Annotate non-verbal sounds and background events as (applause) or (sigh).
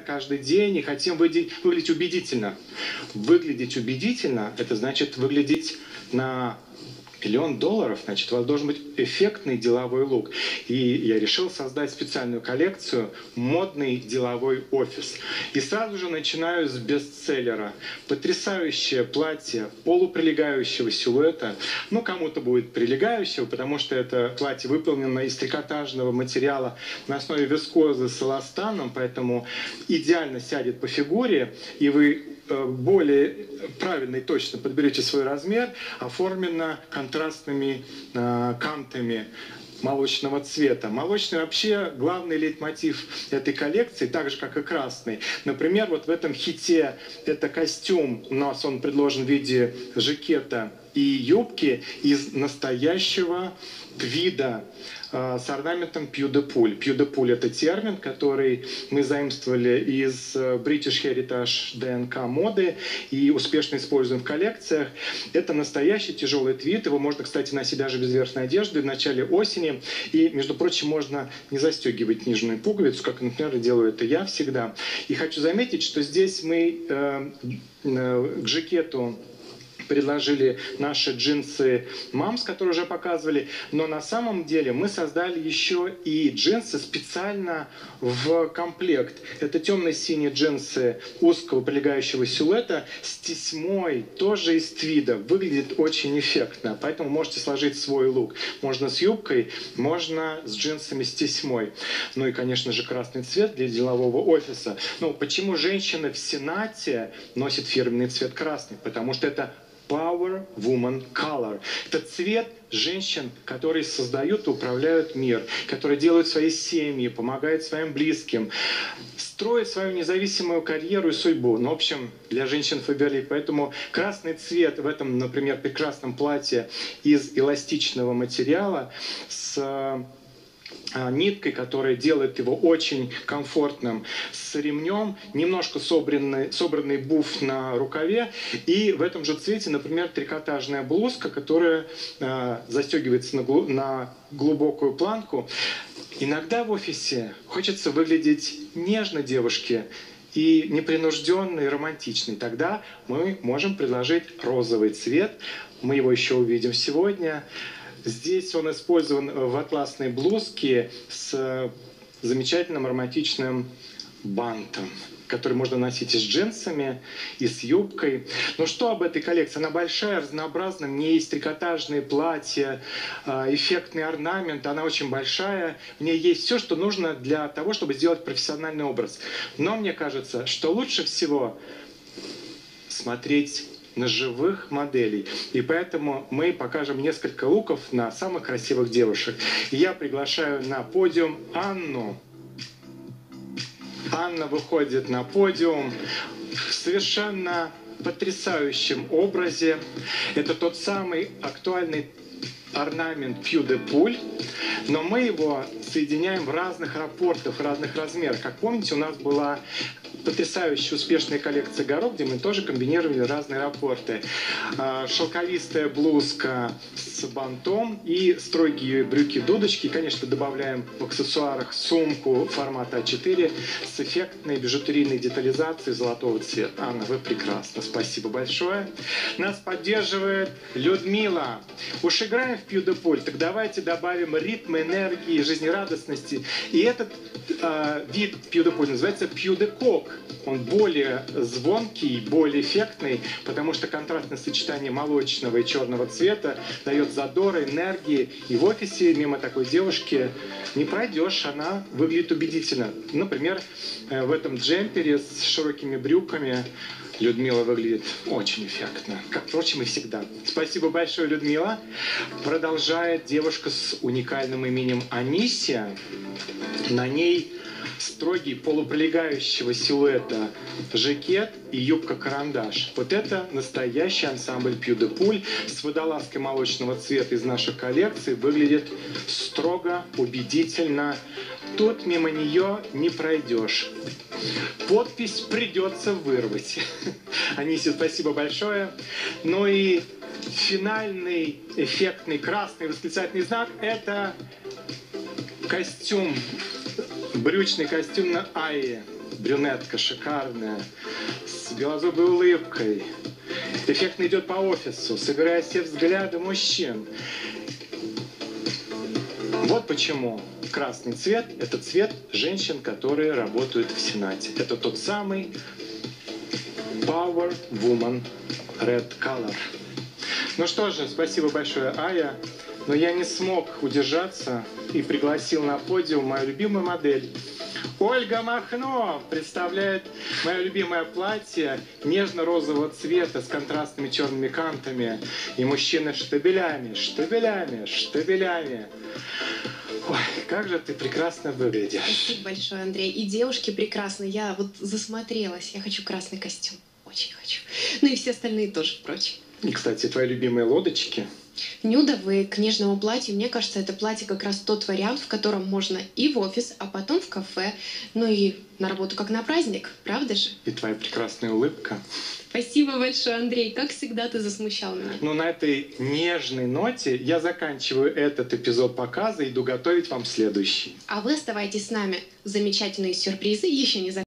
каждый день и хотим выглядеть, убедительно. Выглядеть убедительно – это значит выглядеть на миллион долларов, значит, у вас должен быть эффектный деловой лук. И я решил создать специальную коллекцию «Модный деловой офис». И сразу же начинаю с бестселлера. Потрясающее платье полуприлегающего силуэта. Ну, кому-то будет прилегающего, потому что это платье выполнено из трикотажного материала на основе вискозы с эластаном, поэтому идеально сядет по фигуре, и вы более правильно и точно подберете свой размер, оформлено контрастными э, кантами молочного цвета. Молочный вообще главный лейтмотив этой коллекции, так же, как и красный. Например, вот в этом хите это костюм, у нас он предложен в виде жакета и юбки из настоящего твида э, с орнаментом пью-де-пуль. Пью-де-пуль – это термин, который мы заимствовали из э, British Heritage ДНК моды и успешно используем в коллекциях. Это настоящий тяжелый твид. Его можно, кстати, носить даже без верхней одежды в начале осени. И, между прочим, можно не застегивать нижнюю пуговицу, как, например, делаю это я всегда. И хочу заметить, что здесь мы э, э, к жакету предложили наши джинсы Мамс, которые уже показывали, но на самом деле мы создали еще и джинсы специально в комплект. Это темно-синие джинсы узкого прилегающего силуэта с тесьмой, тоже из твида. Выглядит очень эффектно, поэтому можете сложить свой лук. Можно с юбкой, можно с джинсами с тесьмой. Ну и, конечно же, красный цвет для делового офиса. Ну, почему женщины в Сенате носят фирменный цвет красный? Потому что это Power Woman Color. Это цвет женщин, которые создают и управляют мир, которые делают свои семьи, помогают своим близким, строят свою независимую карьеру и судьбу. Ну, в общем, для женщин Фаберли. Поэтому красный цвет в этом, например, прекрасном платье из эластичного материала с а, ниткой, которая делает его очень комфортным, с ремнем, немножко собранный, собранный буф на рукаве, и в этом же цвете, например, трикотажная блузка, которая э, застегивается на, глу, на глубокую планку. Иногда в офисе хочется выглядеть нежно девушке, и непринужденный, романтичный. Тогда мы можем предложить розовый цвет. Мы его еще увидим сегодня. Здесь он использован в атласной блузке с замечательным ароматичным бантом который можно носить и с джинсами, и с юбкой. Но что об этой коллекции? Она большая, разнообразная. В ней есть трикотажные платья, а, эффектный орнамент. Она очень большая. В ней есть все, что нужно для того, чтобы сделать профессиональный образ. Но мне кажется, что лучше всего смотреть на живых моделей. И поэтому мы покажем несколько луков на самых красивых девушек. я приглашаю на подиум Анну. Анна выходит на подиум в совершенно потрясающем образе. Это тот самый актуальный орнамент Пью де Пуль, но мы его соединяем в разных рапортах, в разных размерах. Как помните, у нас была потрясающая успешная коллекция горох, где мы тоже комбинировали разные рапорты. А, шелковистая блузка с бантом и строгие брюки-дудочки. Конечно, добавляем в аксессуарах сумку формата А4 с эффектной бижутерийной детализацией золотого цвета. Анна, вы прекрасны. Спасибо большое. Нас поддерживает Людмила. Уж играем в пью-де-поль, так давайте добавим ритм, энергии, жизнерадостности. И этот э, вид пью-де-поль называется пью-де-кок. Он более звонкий, более эффектный, потому что контрастное сочетание молочного и черного цвета дает задор, энергии. И в офисе мимо такой девушки не пройдешь, она выглядит убедительно. Например, э, в этом джемпере с широкими брюками Людмила выглядит очень эффектно, как, впрочем, и всегда. Спасибо большое, Людмила. Продолжает девушка с уникальным именем Анисия. На ней строгий полупролегающего силуэта жакет и юбка-карандаш. Вот это настоящий ансамбль Пью де Пуль с водолазкой молочного цвета из наших коллекций. Выглядит строго, убедительно. Тут мимо нее не пройдешь. Подпись придется вырвать. (laughs) Анисия, спасибо большое. Ну и финальный эффектный красный восклицательный знак – это костюм брючный костюм на Айе. брюнетка шикарная, с белозубой улыбкой, эффектно идет по офису, собирая все взгляды мужчин. Вот почему красный цвет – это цвет женщин, которые работают в Сенате. Это тот самый Power Woman Red Color. Ну что же, спасибо большое, Ая. Но я не смог удержаться и пригласил на подиум мою любимую модель. Ольга Махно представляет мое любимое платье нежно-розового цвета с контрастными черными кантами. И мужчины штабелями, штабелями, штабелями. Ой, как же ты прекрасно выглядишь. Спасибо большое, Андрей. И девушки прекрасные. Я вот засмотрелась. Я хочу красный костюм. Очень хочу. Ну и все остальные тоже, впрочем. И, кстати, твои любимые лодочки. Нюдовые к нежному платью. Мне кажется, это платье как раз тот вариант, в котором можно и в офис, а потом в кафе. Ну и на работу как на праздник, правда же? И твоя прекрасная улыбка. Спасибо большое, Андрей. Как всегда ты засмущал меня. Ну, на этой нежной ноте я заканчиваю этот эпизод показа и иду готовить вам следующий. А вы оставайтесь с нами. Замечательные сюрпризы еще не закончились.